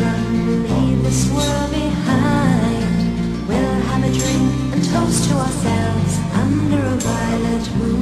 leave this world behind. We'll have a drink and toast to ourselves under a violet moon.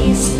please.